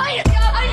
I, I.